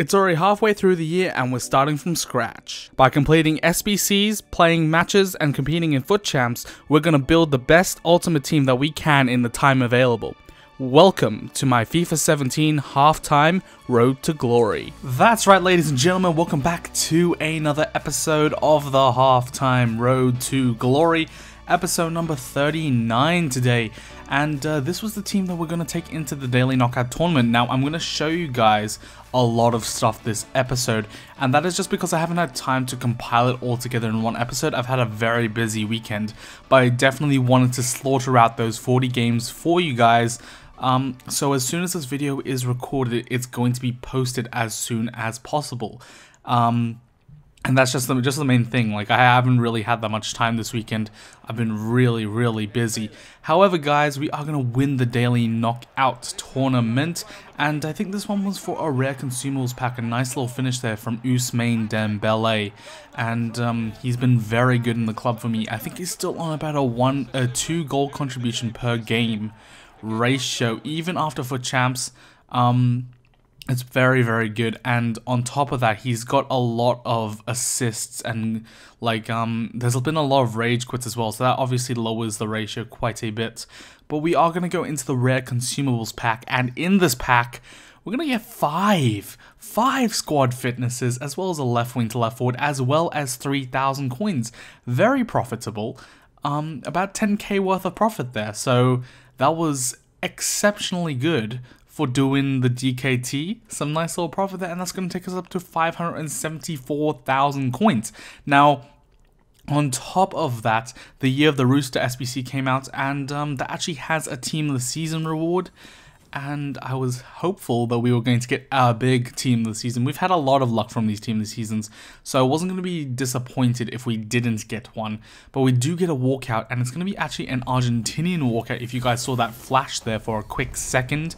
It's already halfway through the year and we're starting from scratch. By completing SBCs, playing matches, and competing in FUT Champs, we're gonna build the best ultimate team that we can in the time available. Welcome to my FIFA 17 halftime road to glory. That's right, ladies and gentlemen, welcome back to another episode of the halftime road to glory, episode number 39 today. And uh, this was the team that we're going to take into the Daily Knockout Tournament. Now, I'm going to show you guys a lot of stuff this episode, and that is just because I haven't had time to compile it all together in one episode. I've had a very busy weekend, but I definitely wanted to slaughter out those 40 games for you guys. Um, so as soon as this video is recorded, it's going to be posted as soon as possible. Um, and that's just the just the main thing. Like I haven't really had that much time this weekend. I've been really really busy. However, guys, we are gonna win the daily knockout tournament, and I think this one was for a rare consumables pack. A nice little finish there from Ousmane Dembele, and um, he's been very good in the club for me. I think he's still on about a one a two goal contribution per game ratio, even after FUT Champs. Um, it's very, very good. And on top of that, he's got a lot of assists and like um there's been a lot of rage quits as well. So that obviously lowers the ratio quite a bit. But we are gonna go into the rare consumables pack, and in this pack, we're gonna get five, five squad fitnesses, as well as a left wing to left forward, as well as 3,000 coins. Very profitable. Um, about 10k worth of profit there. So that was exceptionally good for doing the DKT. Some nice little profit there, and that's going to take us up to 574,000 coins. Now, on top of that, the Year of the Rooster SBC came out, and um, that actually has a Team of the Season reward. And I was hopeful that we were going to get a big Team of the Season. We've had a lot of luck from these Team of the Seasons, so I wasn't going to be disappointed if we didn't get one. But we do get a walkout, and it's going to be actually an Argentinian walkout if you guys saw that flash there for a quick second.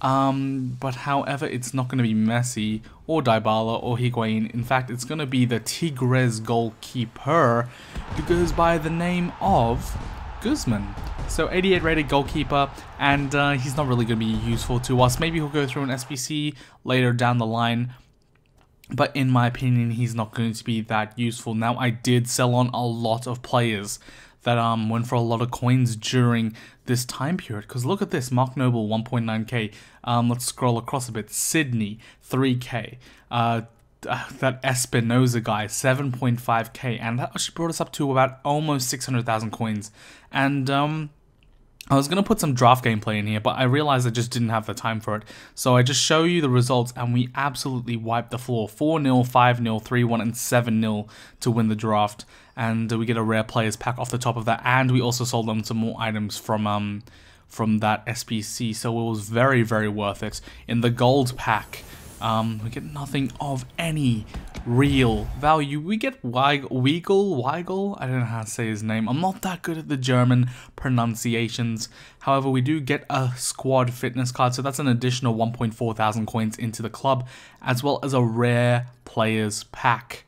Um, but however, it's not going to be Messi or Dybala or Higuain. In fact, it's going to be the Tigres goalkeeper who goes by the name of Guzman. So 88 rated goalkeeper, and uh, he's not really going to be useful to us. Maybe he'll go through an SBC later down the line. But in my opinion, he's not going to be that useful. Now, I did sell on a lot of players that um went for a lot of coins during this time period. Because look at this, Mark Noble 1.9k. Um, let's scroll across a bit. Sydney 3k. Uh, uh, that Espinosa guy 7.5k, and that actually brought us up to about almost 600,000 coins. And um, I was going to put some draft gameplay in here, but I realized I just didn't have the time for it. So I just show you the results, and we absolutely wiped the floor. 4-0, 5-0, 3-1, and 7-0 to win the draft. And we get a rare players pack off the top of that, and we also sold them some more items from um from that SBC. so it was very, very worth it. In the gold pack, um, we get nothing of any real value. We get Weigl, Weigl, I don't know how to say his name. I'm not that good at the German pronunciations. However, we do get a squad fitness card, so that's an additional 1.4 thousand coins into the club, as well as a rare players pack.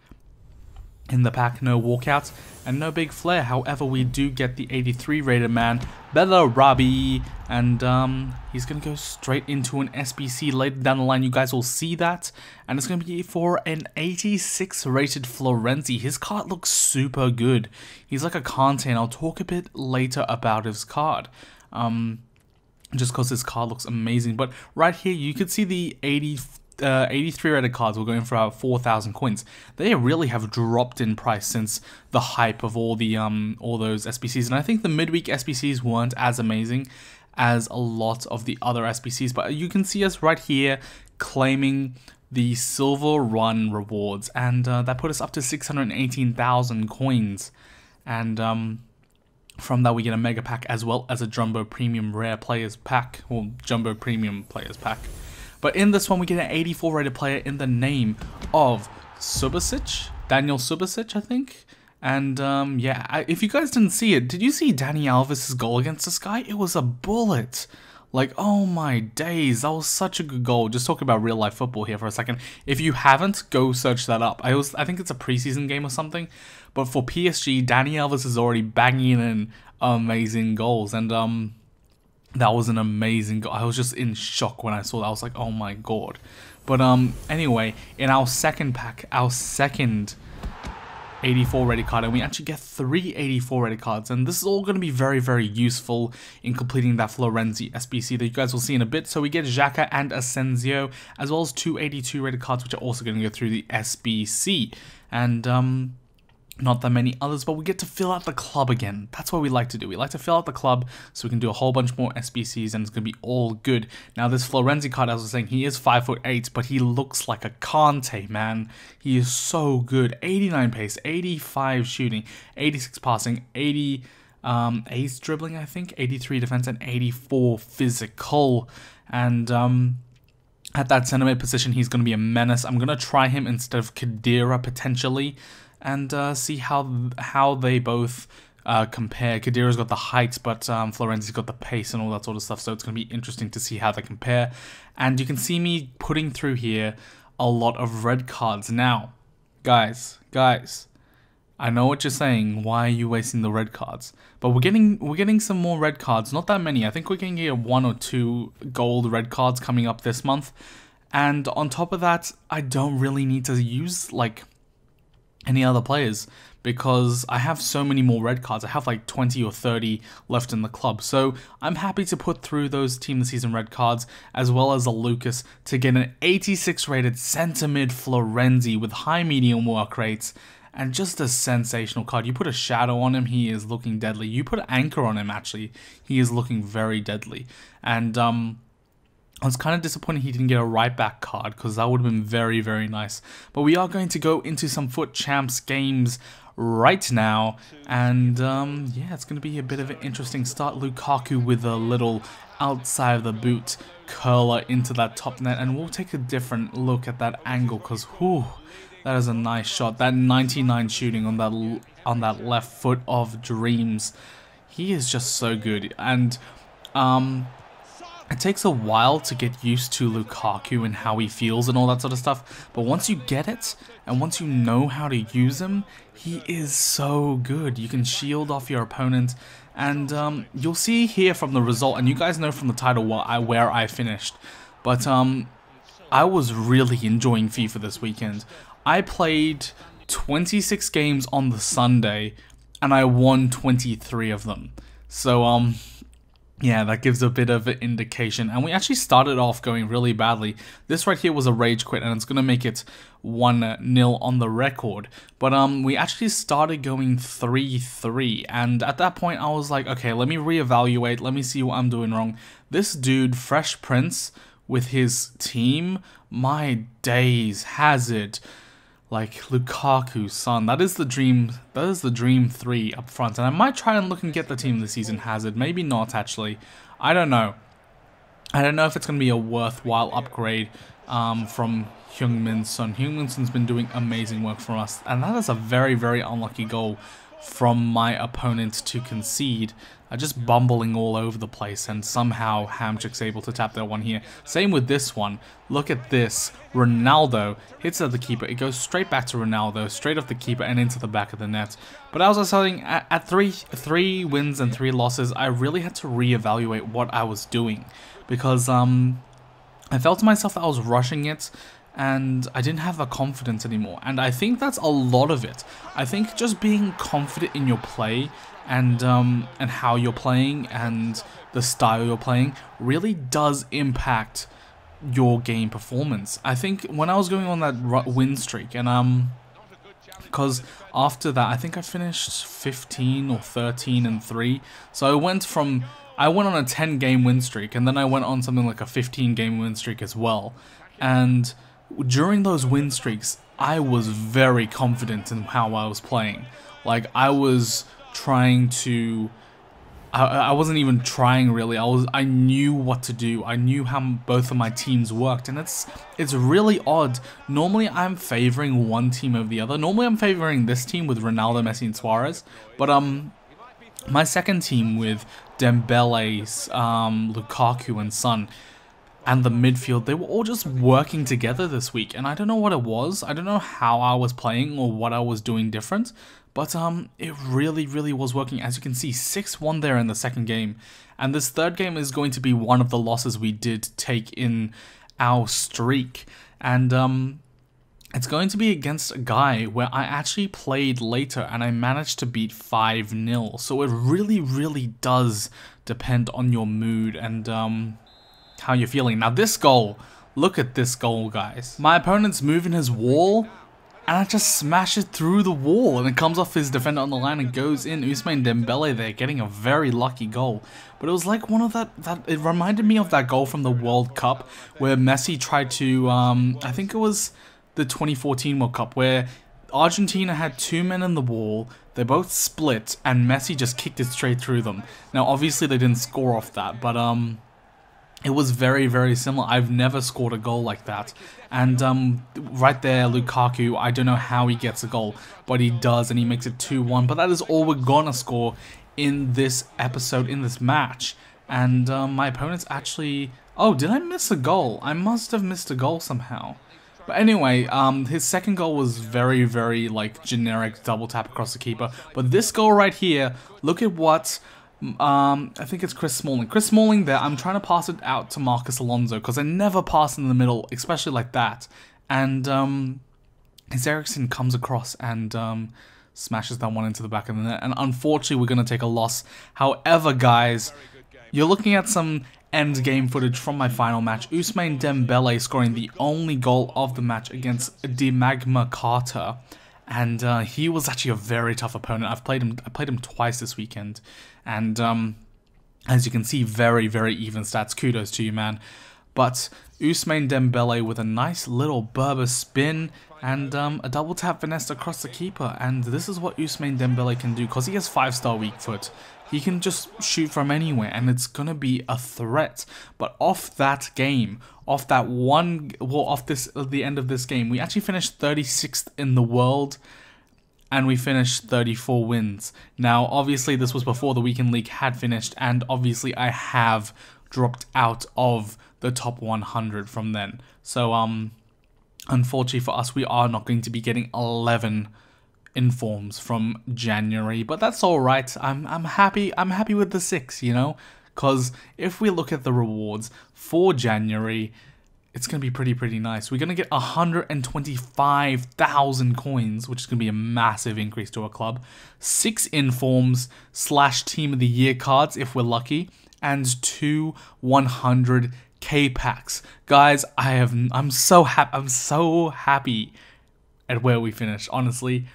In the pack, no walkouts and no big flair. However, we do get the 83 rated man, Bellarabi, and um, he's going to go straight into an SBC later down the line. You guys will see that, and it's going to be for an 86 rated Florenzi. His card looks super good. He's like a Kante, and I'll talk a bit later about his card. Um, just because his card looks amazing. But right here, you can see the 80 uh, 83 rated cards were going for about 4,000 coins. They really have dropped in price since the hype of all the um all those SBCs, and I think the midweek SBCs weren't as amazing as a lot of the other SBCs. But you can see us right here claiming the silver run rewards, and uh, that put us up to 618,000 coins, and um. From that, we get a mega pack as well as a jumbo premium rare players pack, or jumbo premium players pack. But in this one, we get an 84 rated player in the name of Subasic, Daniel Subasic, I think. And um, yeah, I, if you guys didn't see it, did you see Dani Alves' goal against this guy? It was a bullet. Like, oh my days, that was such a good goal. Just talking about real life football here for a second. If you haven't, go search that up. I was, I think it's a preseason game or something. But for PSG, Dani Alves is already banging in amazing goals. And um, that was an amazing goal. I was just in shock when I saw that. I was like, oh my god. But um, anyway, in our second pack, our second 84 ready card and we actually get three 84 ready cards and this is all going to be very very useful in completing that Florenzi SBC that you guys will see in a bit so we get Xhaka and Asensio as well as two 82 ready cards which are also going to go through the SBC and um not that many others, but we get to fill out the club again. That's what we like to do. We like to fill out the club so we can do a whole bunch more SBCs and it's going to be all good. Now, this Florenzi card, as I was saying, he is 5 foot 8, but he looks like a Kante, man. He is so good. 89 pace, 85 shooting, 86 passing, 80 um, ace dribbling, I think, 83 defense, and 84 physical. And um, at that mid position, he's going to be a menace. I'm going to try him instead of Khedira potentially and uh, see how how they both uh, compare. Khedira's got the height, but um, Florenzi's got the pace and all that sort of stuff. So it's going to be interesting to see how they compare. And you can see me putting through here a lot of red cards. Now, guys, guys, I know what you're saying. Why are you wasting the red cards? But we're getting we're getting some more red cards. Not that many. I think we're going to get one or two gold red cards coming up this month. And on top of that, I don't really need to use like any other players because I have so many more red cards. I have like 20 or 30 left in the club. So I'm happy to put through those Team of the Season red cards as well as a Lucas to get an 86 rated centre mid Florenzi with high medium work rates and just a sensational card. You put a shadow on him, he is looking deadly. You put an anchor on him, actually, he is looking very deadly. And um, I was kind of disappointed he didn't get a right back card because that would have been very, very nice. But we are going to go into some FUT Champs games right now. And um, yeah, it's going to be a bit of an interesting start. Lukaku with a little outside of the boot curler into that top net. And we'll take a different look at that angle because whew, that is a nice shot. That 99 shooting on that, on that left foot of dreams. He is just so good. And um, it takes a while to get used to Lukaku and how he feels and all that sort of stuff, but once you get it, and once you know how to use him, he is so good. You can shield off your opponent, and um, you'll see here from the result, and you guys know from the title where I, where I finished, but um, I was really enjoying FIFA this weekend. I played 26 games on the Sunday, and I won 23 of them. So, um, yeah, that gives a bit of an indication. And we actually started off going really badly. This right here was a rage quit, and it's going to make it 1-0 on the record. But um, we actually started going 3-3. And at that point, I was like, okay, let me reevaluate. Let me see what I'm doing wrong. This dude, Fresh Prince, with his team, my days, Hazard, like Lukaku, Son. That is the dream. That is the dream three up front. And I might try and look and get the team this season. Hazard, maybe not actually. I don't know. I don't know if it's going to be a worthwhile upgrade um, from Heung-min Son. Heung-min Son's been doing amazing work for us, and that is a very, very unlucky goal from my opponent to concede are just bumbling all over the place and somehow Hamsik's able to tap that one here. Same with this one. Look at this. Ronaldo hits at the keeper. It goes straight back to Ronaldo, straight off the keeper and into the back of the net. But as I was saying, at, at three, three wins and three losses, I really had to reevaluate what I was doing. Because um, I felt to myself that I was rushing it and I didn't have the confidence anymore. And I think that's a lot of it. I think just being confident in your play and um, and how you're playing and the style you're playing really does impact your game performance. I think when I was going on that win streak and um because after that I think I finished 15 or 13 and 3 so I went from I went on a 10 game win streak and then I went on something like a 15 game win streak as well and during those win streaks, I was very confident in how I was playing. Like I was trying to I, I wasn't even trying really. I was I knew what to do. I knew how both of my teams worked and it's it's really odd. Normally I'm favoring one team over the other. Normally I'm favoring this team with Ronaldo, Messi and Suarez, but um my second team with Dembele, um, Lukaku and Son and the midfield, they were all just working together this week. And I don't know what it was. I don't know how I was playing or what I was doing different. But um, it really, really was working. As you can see, 6-1 there in the second game. And this third game is going to be one of the losses we did take in our streak. And um, it's going to be against a guy where I actually played later and I managed to beat 5 0. So it really, really does depend on your mood and um, how you're feeling. Now, this goal, look at this goal, guys. My opponent's moving his wall and I just smash it through the wall and it comes off his defender on the line and goes in. Ousmane Dembele there getting a very lucky goal. But it was like one of that, that it reminded me of that goal from the World Cup where Messi tried to, um, I think it was the 2014 World Cup where Argentina had two men in the wall, they both split, and Messi just kicked it straight through them. Now, obviously, they didn't score off that, but um, it was very, very similar. I've never scored a goal like that. And um, right there, Lukaku, I don't know how he gets a goal, but he does, and he makes it 2-1. But that is all we're going to score in this episode, in this match. And um, my opponent's actually... Oh, did I miss a goal? I must have missed a goal somehow. But anyway, um, his second goal was very, very, like, generic double tap across the keeper. But this goal right here, look at what um, I think it's Chris Smalling. Chris Smalling there, I'm trying to pass it out to Marcos Alonso because I never pass in the middle, especially like that. And um, his Eriksen comes across and um, smashes that one into the back of the net. And unfortunately, we're going to take a loss. However, guys, you're looking at some end game footage from my final match. Ousmane Dembele scoring the only goal of the match against Demagma Carter. And uh, he was actually a very tough opponent. I've played him. I played him twice this weekend, and um, as you can see, very very even stats. Kudos to you, man. But Ousmane Dembele with a nice little Berba spin and um, a double tap finesse across the keeper. And this is what Ousmane Dembele can do because he has five star weak foot. He can just shoot from anywhere and it's going to be a threat. But off that game, off that one, well, off this, the end of this game, we actually finished 36th in the world and we finished 34 wins. Now, obviously, this was before the weekend league had finished, and obviously, I have dropped out of the top 100 from then. So, um, unfortunately for us, we are not going to be getting 11 informs from January, but that's all right. I'm I'm happy. I'm happy with the six, you know, because if we look at the rewards for January, it's gonna be pretty pretty nice. We're gonna get 125,000 coins, which is gonna be a massive increase to our club. Six informs slash team of the year cards if we're lucky, and two 100 K packs. Guys, I have I'm so happy. I'm so happy at where we finished. Honestly,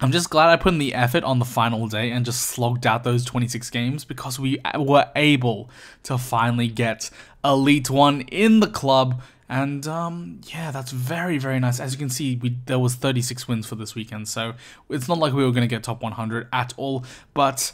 I'm just glad I put in the effort on the final day and just slogged out those 26 games because we were able to finally get Elite 1 in the club. And um, yeah, that's very, very nice. As you can see, we, there was 36 wins for this weekend, so it's not like we were going to get top 100 at all. But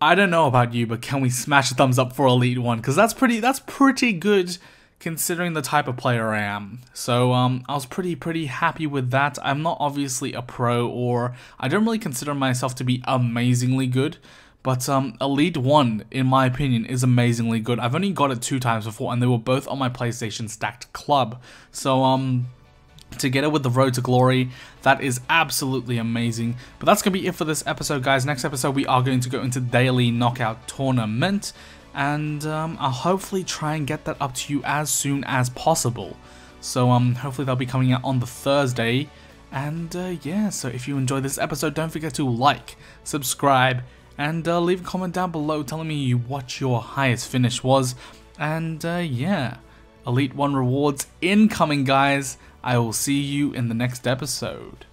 I don't know about you, but can we smash a thumbs up for Elite 1? Because that's pretty, that's pretty good considering the type of player I am. So um, I was pretty, pretty happy with that. I'm not obviously a pro or I don't really consider myself to be amazingly good. But um, Elite 1, in my opinion, is amazingly good. I've only got it two times before and they were both on my PlayStation Stacked Club. So um, together with the Road to Glory. That is absolutely amazing. But that's going to be it for this episode, guys. Next episode, we are going to go into Daily Knockout Tournament and um, I'll hopefully try and get that up to you as soon as possible. So um, hopefully that'll be coming out on the Thursday. And uh, yeah, so if you enjoyed this episode, don't forget to like, subscribe, and uh, leave a comment down below telling me what your highest finish was. And uh, yeah, Elite 1 rewards incoming, guys. I will see you in the next episode.